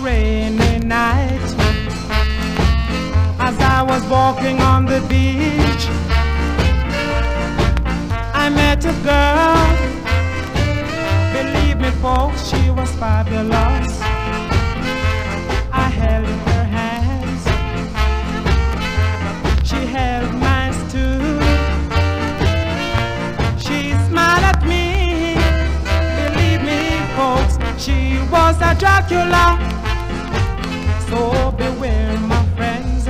rainy night. As I was walking on the beach I met a girl. Believe me folks, she was fabulous. I held her hands. She held mine too. She smiled at me. Believe me folks, she was a Dracula. So beware, my friends,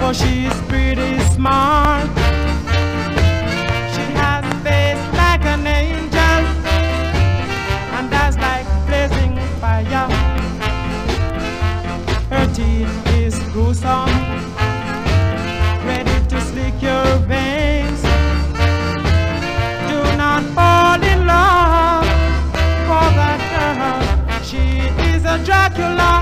for she's Dracula.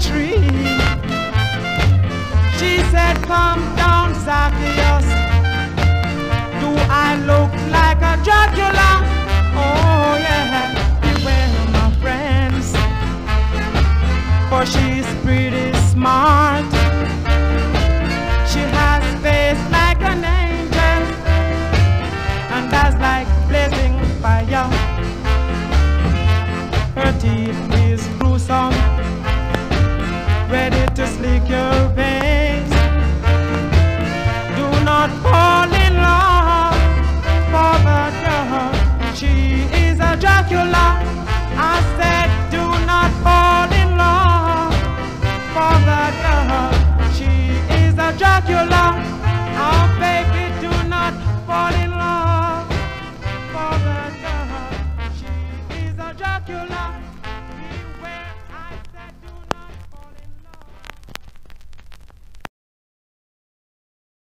tree. She said, come down, Zacchaeus. Do I look like a Dracula? Oh, yeah, beware my friends, for she's pretty. like.